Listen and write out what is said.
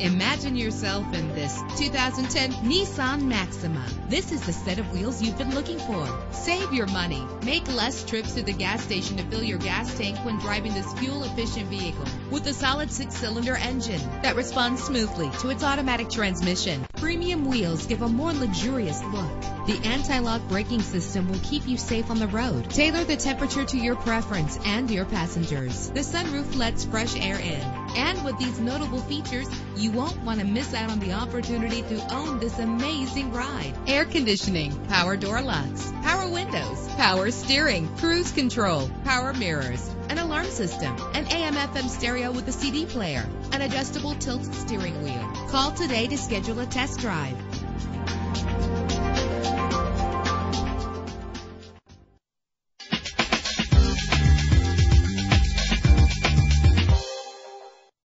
Imagine yourself in this 2010 Nissan Maxima. This is the set of wheels you've been looking for. Save your money. Make less trips to the gas station to fill your gas tank when driving this fuel-efficient vehicle. With a solid six-cylinder engine that responds smoothly to its automatic transmission, premium wheels give a more luxurious look. The anti-lock braking system will keep you safe on the road. Tailor the temperature to your preference and your passengers. The sunroof lets fresh air in. And with these notable features, you won't want to miss out on the opportunity to own this amazing ride. Air conditioning, power door locks, power windows, power steering, cruise control, power mirrors, an alarm system, an AM FM stereo with a CD player, an adjustable tilt steering wheel. Call today to schedule a test drive.